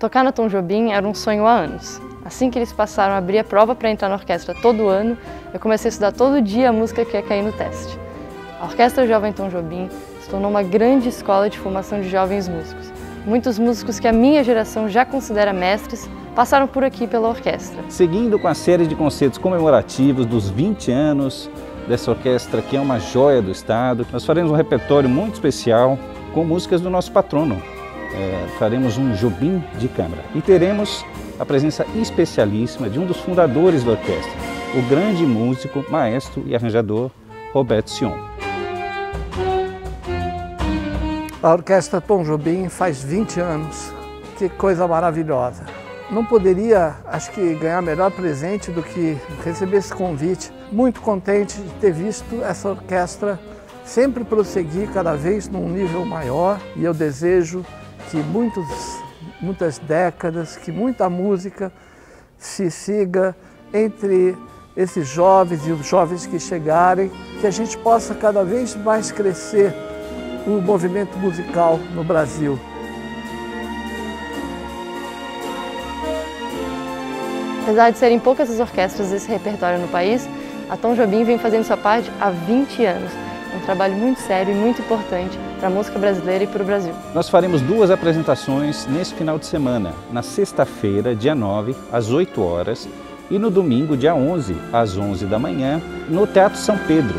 Tocar na Tom Jobim era um sonho há anos. Assim que eles passaram a abrir a prova para entrar na orquestra todo ano, eu comecei a estudar todo dia a música que ia cair no teste. A Orquestra Jovem Tom Jobim se tornou uma grande escola de formação de jovens músicos. Muitos músicos que a minha geração já considera mestres passaram por aqui pela orquestra. Seguindo com a série de concertos comemorativos dos 20 anos dessa orquestra que é uma joia do estado, nós faremos um repertório muito especial com músicas do nosso patrono. É, faremos um Jobim de câmara e teremos a presença especialíssima de um dos fundadores da orquestra, o grande músico, maestro e arranjador Roberto Sion. A Orquestra Tom Jobim faz 20 anos. Que coisa maravilhosa. Não poderia, acho que, ganhar melhor presente do que receber esse convite. Muito contente de ter visto essa orquestra sempre prosseguir cada vez num nível maior e eu desejo que muitos, muitas décadas, que muita música se siga entre esses jovens e os jovens que chegarem, que a gente possa cada vez mais crescer o movimento musical no Brasil. Apesar de serem poucas as orquestras desse repertório no país, a Tom Jobim vem fazendo sua parte há 20 anos. Um trabalho muito sério e muito importante para a música brasileira e para o Brasil. Nós faremos duas apresentações nesse final de semana, na sexta-feira, dia 9, às 8 horas, e no domingo, dia 11, às 11 da manhã, no Teatro São Pedro,